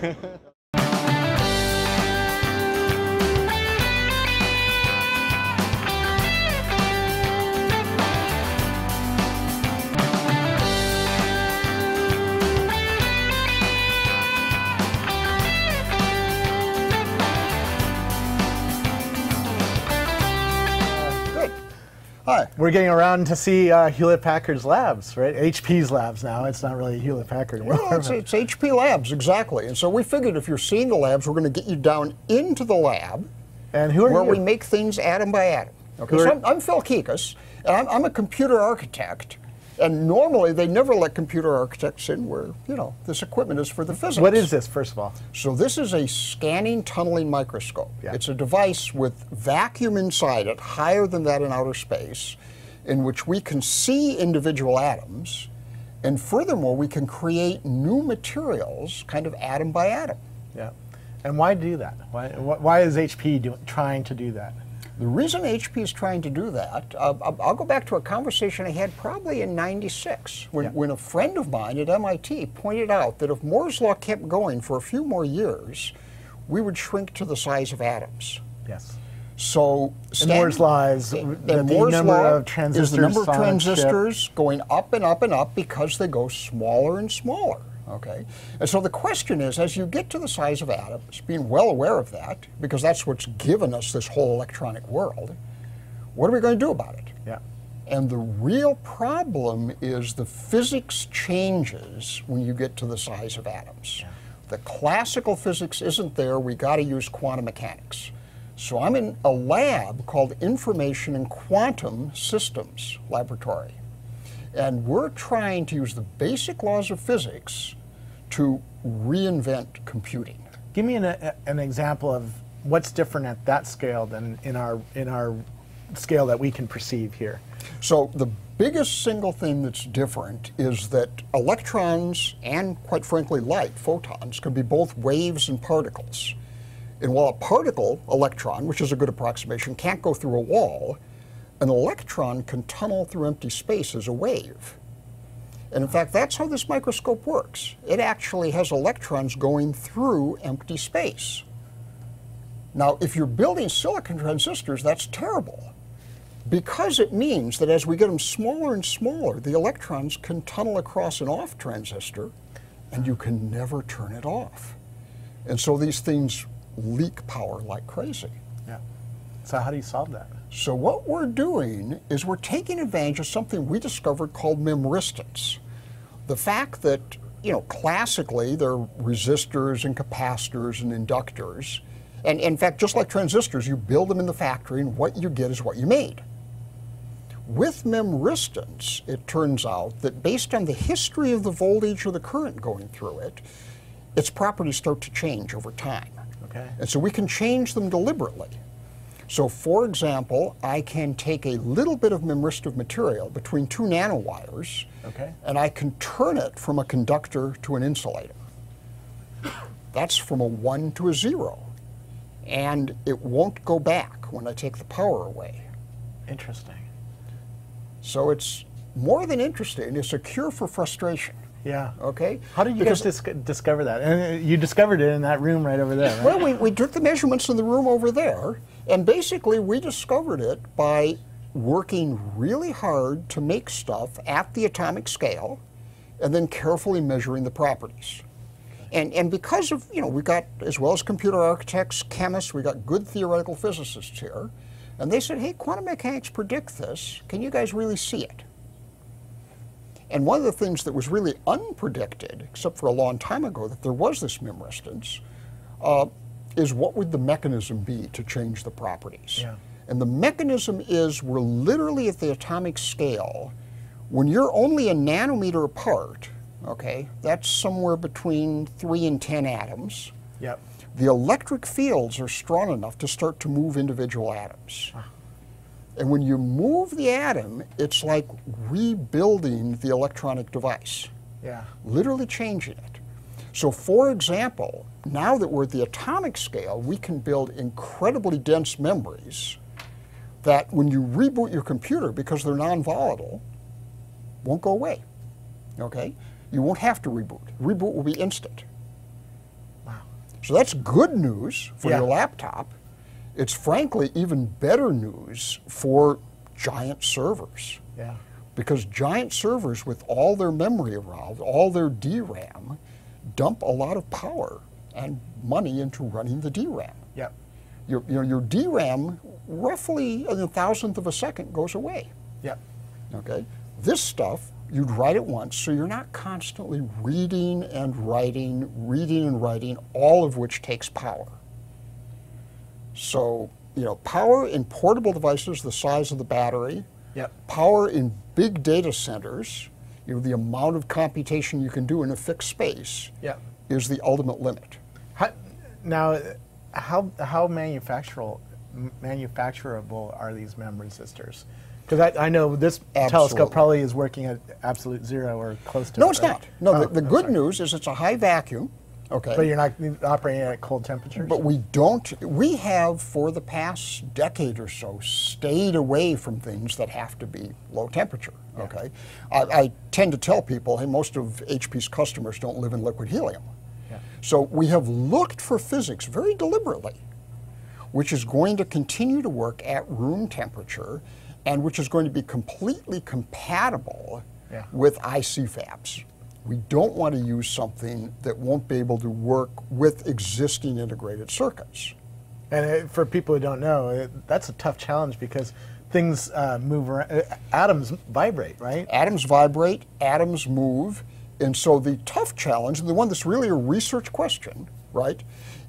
Good. Hi. We're getting around to see uh, Hewlett Packard's labs, right? HP's labs now. It's not really Hewlett Packard. Well, it's, it's HP Labs, exactly. And so we figured if you're seeing the labs, we're going to get you down into the lab and who are where you? we make things atom by atom. Okay, so I'm, I'm Phil Kuekes, and I'm, I'm a computer architect. And normally they never let computer architects in where, you know, this equipment is for the physics. what is this, first of all? So this is a scanning tunneling microscope. Yeah. It's a device with vacuum inside it, higher than that in outer space, in which we can see individual atoms, and furthermore, we can create new materials, kind of atom by atom. Yeah. And why do that? Why, why is HP do, trying to do that? The reason HP is trying to do that, uh, I'll go back to a conversation I had probably in 96 when, Yeah. when a friend of mine at MIT pointed out that if Moore's Law kept going for a few more years, we would shrink to the size of atoms. Yes. So Moore's law is the Moore's number law of transistors is the number of chip- transistors going up and up and up because they go smaller and smaller. Okay, and so the question is, as you get to the size of atoms, being well aware of that, because that's what's given us this whole electronic world, what are we going to do about it? Yeah. And the real problem is the physics changes when you get to the size of atoms. The classical physics isn't there, we got to use quantum mechanics. So I'm in a lab called Information and Quantum Systems Laboratory. And we're trying to use the basic laws of physics to reinvent computing. Give me an, a, an example of what's different at that scale than in our in our scale that we can perceive here. So the biggest single thing that's different is that electrons and quite frankly light, photons, can be both waves and particles. And while a particle, electron, which is a good approximation, can't go through a wall, an electron can tunnel through empty space as a wave. And in fact, that's how this microscope works. It actually has electrons going through empty space. Now, if you're building silicon transistors, that's terrible because it means that as we get them smaller and smaller, the electrons can tunnel across an off transistor and you can never turn it off. And so these things leak power like crazy. Yeah. So how do you solve that? So what we're doing is we're taking advantage of something we discovered called memristance. The fact that, you know, classically there are resistors and capacitors and inductors. And in fact, just like transistors, you build them in the factory and what you get is what you made. With memristance, it turns out that based on the history of the voltage or the current going through it, its properties start to change over time. Okay. And so we can change them deliberately. So, for example, I can take a little bit of memristive material between two nanowires, Okay. and I can turn it from a conductor to an insulator. That's from a one to a zero. And it won't go back when I take the power away. Interesting. So it's more than interesting, it's a cure for frustration. Yeah. Okay? How did you Because- guys dis- discover that? And uh, you discovered it in that room right over there, right? Well, we, we took the measurements in the room over there, and basically we discovered it by working really hard to make stuff at the atomic scale and then carefully measuring the properties. And, and because of, you know, we got, as well as computer architects, chemists, we got good theoretical physicists here, and they said, hey, quantum mechanics predict this. Can you guys really see it? And one of the things that was really unpredicted, except for a long time ago, that there was this memristance, uh, is what would the mechanism be to change the properties? Yeah. And the mechanism is we're literally at the atomic scale. When you're only a nanometer apart, okay, that's somewhere between three and 10 atoms, Yep. the electric fields are strong enough to start to move individual atoms. Ah. And when you move the atom, it's like rebuilding the electronic device, Yeah. literally changing it. So, for example, now that we're at the atomic scale, we can build incredibly dense memories that when you reboot your computer, because they're non volatile, won't go away. Okay? You won't have to reboot. Reboot will be instant. Wow. So that's good news for Yeah. your laptop. It's frankly even better news for giant servers. Yeah. Because giant servers with all their memory around, all their DRAM, dump a lot of power and money into running the DRAM. Yep. Your, your, your DRAM, roughly in a thousandth of a second, goes away. Yep. Okay? This stuff, you'd write it once, so you're not constantly reading and writing, reading and writing, all of which takes power. So, you know, power in portable devices the size of the battery, Yep. power in big data centers, you know, the amount of computation you can do in a fixed space Yep. is the ultimate limit. How, now, how how manufacturable manufacturable are these memristors? Because I, I know this Absolutely. telescope probably is working at absolute zero or close to No, it. it's right? not. No, Oh, the, the good sorry. news is it's a high vacuum. Okay. But you're not operating at cold temperatures. But we don't, we have for the past decade or so stayed away from things that have to be low temperature. Okay. I, I tend to tell people, hey, most of HP's customers don't live in liquid helium. Yeah. So we have looked for physics very deliberately, which is going to continue to work at room temperature and which is going to be completely compatible Yeah. with IC fabs. We don't want to use something that won't be able to work with existing integrated circuits. And uh, for people who don't know, uh, that's a tough challenge because things uh, move around. Uh, atoms vibrate, right? Atoms vibrate, atoms move, and so the tough challenge, and the one that's really a research question, right,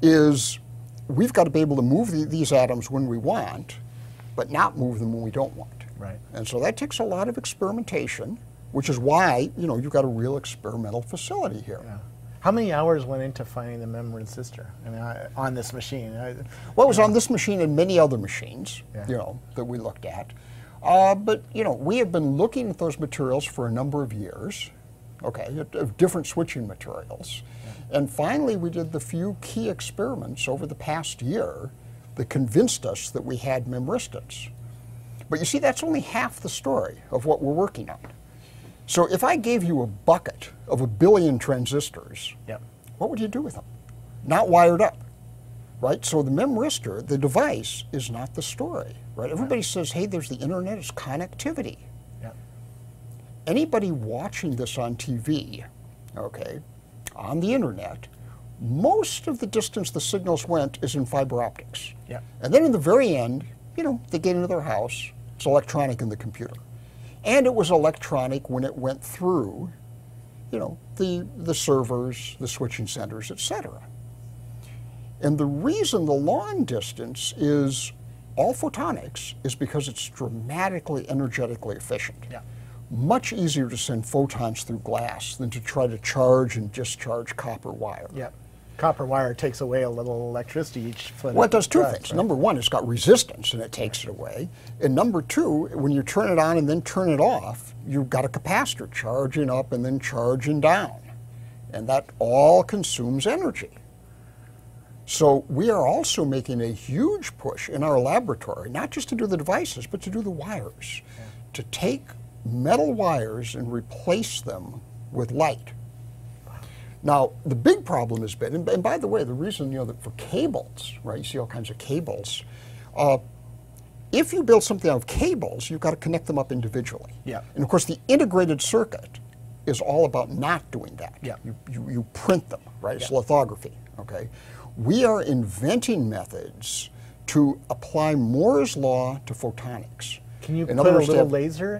is we've got to be able to move the, these atoms when we want, but not move them when we don't want. Right. And so that takes a lot of experimentation, which is why, you know, you've got a real experimental facility here. Yeah. How many hours went into finding the memristor I mean, I, on this machine? I, Well, it was on this machine and many other machines, Yeah. you know, that we looked at. Uh, but you know, we have been looking at those materials for a number of years, okay, of- different switching materials, and finally we did the few key experiments over the past year that convinced us that we had memristors. But you see, that's only half the story of what we're working on. So if I gave you a bucket of a billion transistors, Yep. what would you do with them? Not wired up, right? So the memristor, the device, is not the story, right? Everybody says, hey, there's the internet, it's connectivity. Yep. Anybody watching this on TV, okay, on the internet, most of the distance the signals went is in fiber optics. Yep. And then in the very end, you know, they get into their house, it's electronic in the computer. And it was electronic when it went through, you know, the, the servers, the switching centers, et cetera. And the reason the long distance is all photonics is because it's dramatically energetically efficient. Yeah. Much easier to send photons through glass than to try to charge and discharge copper wire. Yep. Copper wire takes away a little electricity each foot. Well, it does two things. right? Number one, it's got resistance and it takes it away. And number two, when you turn it on and then turn it off, you've got a capacitor charging up and then charging down. And that all consumes energy. So we are also making a huge push in our laboratory, not just to do the devices, but to do the wires, to take metal wires and replace them with light. Now, the big problem has been, and, and by the way, the reason, you know, that for cables, right, you see all kinds of cables, uh, if you build something out of cables, you've got to connect them up individually. Yeah. And of course, the integrated circuit is all about not doing that. Yeah. You, you, you print them, right? It's Yeah. lithography, okay? We are inventing methods to apply Moore's law to photonics. Can you In put a little have- laser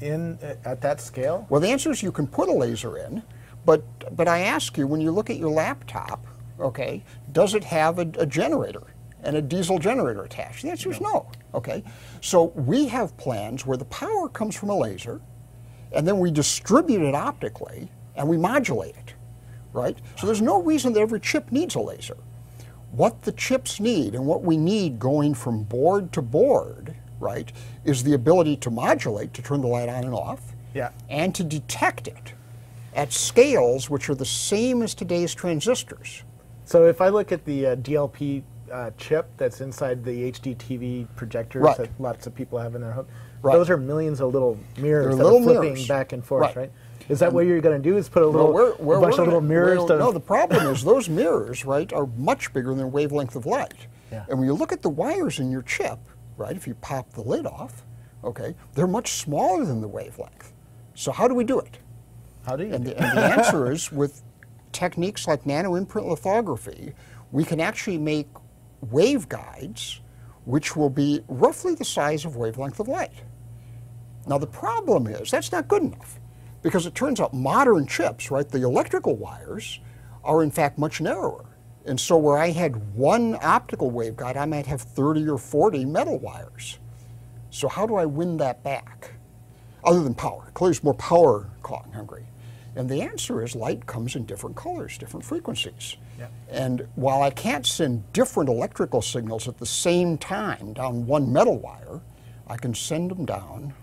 in, uh, at that scale? well, the answer is you can put a laser in, but but I ask you when you look at your laptop, okay, does it have a, a generator and a diesel generator attached? The answer is no. Okay, so we have plans where the power comes from a laser, and then we distribute it optically and we modulate it, right? So there's no reason that every chip needs a laser. What the chips need and what we need going from board to board, right, is the ability to modulate, to turn the light on and off, Yeah. and to detect it at scales which are the same as today's transistors. So if I look at the uh, DLP uh, chip that's inside the HDTV projectors Right. that lots of people have in their home, Right. those are millions of little mirrors They're that little are flipping mirrors. back and forth, right? Is that what you're going to do? Is put a little Well, a bunch of little mirrors? no, the problem is those mirrors, right, are much bigger than the wavelength of light. Yeah. And when you look at the wires in your chip, right, if you pop the lid off, okay, they're much smaller than the wavelength. So how do we do it? How do you? And the, and the answer is with techniques like nanoimprint lithography, we can actually make waveguides which will be roughly the size of wavelength of light. Now the problem is that's not good enough because it turns out modern chips, right, the electrical wires are in fact much narrower. And so where I had one optical waveguide, I might have 30 or 40 metal wires. So how do I win that back? Other than power. Clearly it's more power hungry. And the answer is light comes in different colors, different frequencies. Yeah. And while I can't send different electrical signals at the same time down one metal wire, I can send them down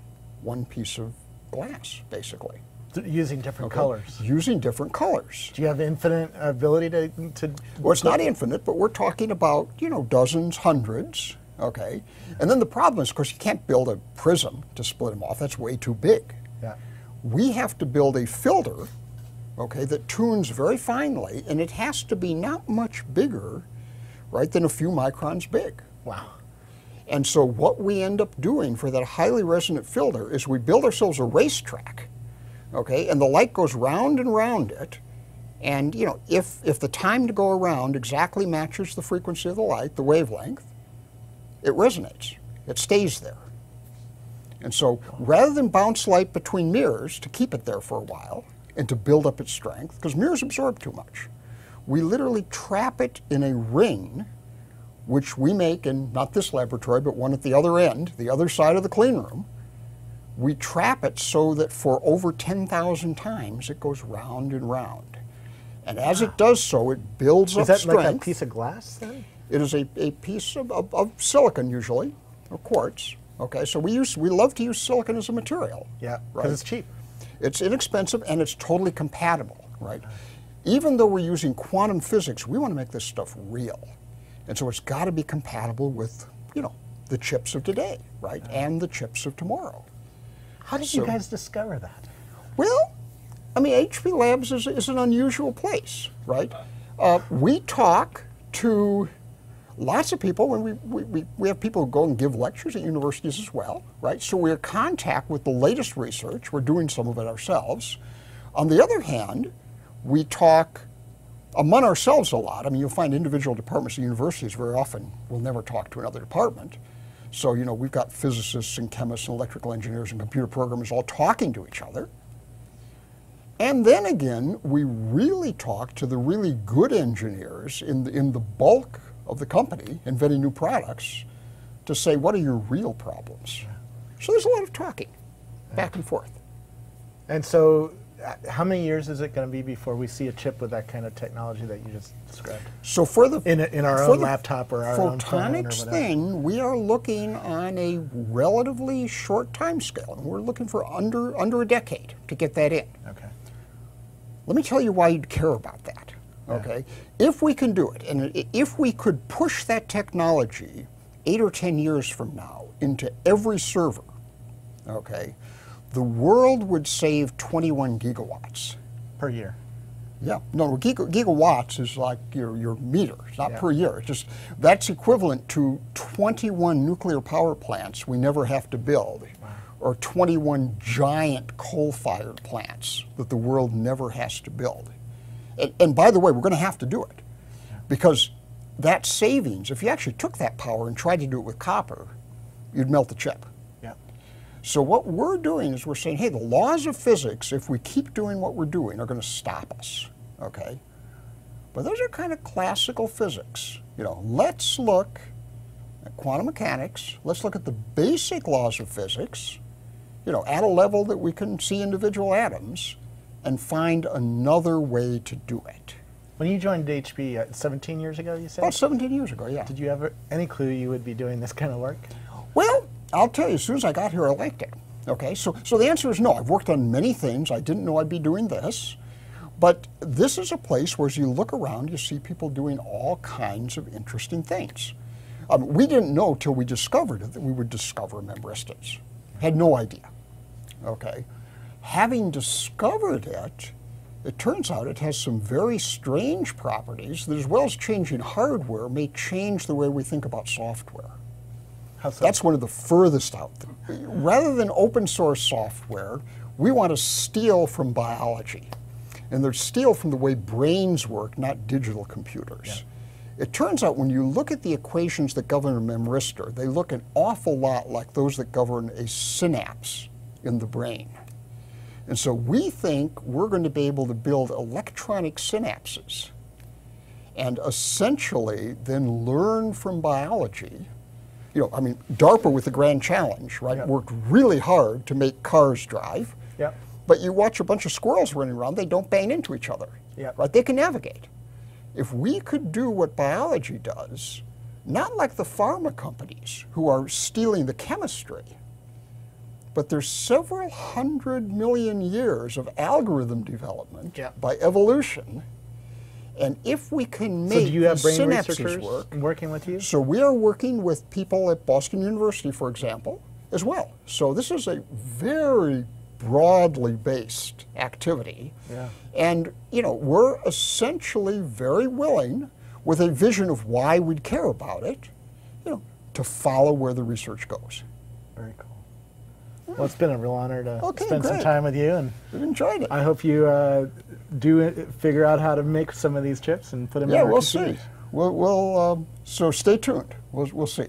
one piece of glass, basically. Using different okay? colors. Using different colors. Do you have infinite ability to to? Well, it's not infinite, but we're talking about, you know, dozens, hundreds, okay? And then the problem is, of course, you can't build a prism to split them off. That's way too big. Yeah. We have to build a filter, okay, that tunes very finely, and it has to be not much bigger, right, than a few microns big. Wow. And so what we end up doing for that highly resonant filter is we build ourselves a racetrack, okay, and the light goes round and round it, and you know, if if the time to go around exactly matches the frequency of the light, the wavelength, it resonates. It stays there. And so rather than bounce light between mirrors to keep it there for a while and to build up its strength, because mirrors absorb too much, we literally trap it in a ring, which we make in not this laboratory, but one at the other end, the other side of the clean room. We trap it so that for over 10,000 times it goes round and round. And as it does so, it builds Is up that like a piece of glass then? It is a, a piece of, of, of silicon usually, or quartz. Okay, so we use we love to use silicon as a material. Yeah, right. because right. it's cheap. It's inexpensive and it's totally compatible, right? Even though we're using quantum physics, we want to make this stuff real, and so it's got to be compatible with you know the chips of today, right, and the chips of tomorrow. How did you guys discover that? Well, I mean, HP Labs is, is an unusual place, right? Uh, we talk to lots of people when we, we, we, have people who go and give lectures at universities as well, right? So we're in contact with the latest research. We're doing some of it ourselves. On the other hand, we talk among ourselves a lot. I mean, you'll find individual departments at universities very often will never talk to another department. So, you know, we've got physicists and chemists and electrical engineers and computer programmers all talking to each other. And then again, we really talk to the really good engineers in the, in the bulk of the company inventing new products to say, what are your real problems? So there's a lot of talking back and forth. And so, uh, how many years is it going to be before we see a chip with that kind of technology that you just described? So for the In a- in our own laptop or our own photonics whatever. thing, we are looking on a relatively short time scale, and we're looking for under under a decade to get that in. Okay. Let me tell you why you'd care about that. Okay, if we can do it, and if we could push that technology eight or ten years from now into every server, okay, the world would save 21 gigawatts. Per year. Yeah, no, giga, gigawatts is like your, your meter, it's not Yeah. per year. It's just that's equivalent to 21 nuclear power plants we never have to build, or 21 giant coal-fired plants that the world never has to build. And, and by the way, we're going to have to do it because that savings, if you actually took that power and tried to do it with copper, you'd melt the chip. Yeah. So what we're doing is we're saying, hey, the laws of physics, if we keep doing what we're doing, are going to stop us. Okay? But those are kind of classical physics. You know, let's look at quantum mechanics. Let's look at the basic laws of physics, you know, at a level that we can see individual atoms and find another way to do it. When you joined HP uh, 17 years ago, you said? About 17 years ago, yeah. Did you have any clue you would be doing this kind of work? Well, I'll tell you, as soon as I got here, I liked it. Okay, so, so the answer is no. I've worked on many things. I didn't know I'd be doing this. But this is a place where, as you look around, you see people doing all kinds of interesting things. Um, we didn't know till we discovered it that we would discover memristors. Had no idea. Okay, having discovered it, it turns out it has some very strange properties that, as well as changing hardware, may change the way we think about software. How so? That's one of the furthest out. Rather than open source software, we want to steal from biology. And they're steal from the way brains work, not digital computers. It turns out when you look at the equations that govern a memristor, they look an awful lot like those that govern a synapse in the brain. And so we think we're going to be able to build electronic synapses and essentially then learn from biology. You know, I mean, DARPA with the Grand Challenge, right, Yeah. worked really hard to make cars drive. Yep. But you watch a bunch of squirrels running around, they don't bang into each other. Yep. Right? They can navigate. If we could do what biology does, not like the pharma companies who are stealing the chemistry, but there's several hundred million years of algorithm development Yep. by evolution. And if we can So make do you have brain synapses work, working with you? so we are working with people at Boston University, for example, as well. So this is a very broadly based activity. Yeah. And, you know, we're essentially very willing, with a vision of why we'd care about it, you know, to follow where the research goes. Very cool. Well, it's been a real honor to Okay, spend some time with you, and We've enjoyed it. I hope you uh, do figure out how to make some of these chips and put them yeah, in we'll computers. see. We'll, we'll um, so stay tuned. We'll, we'll see.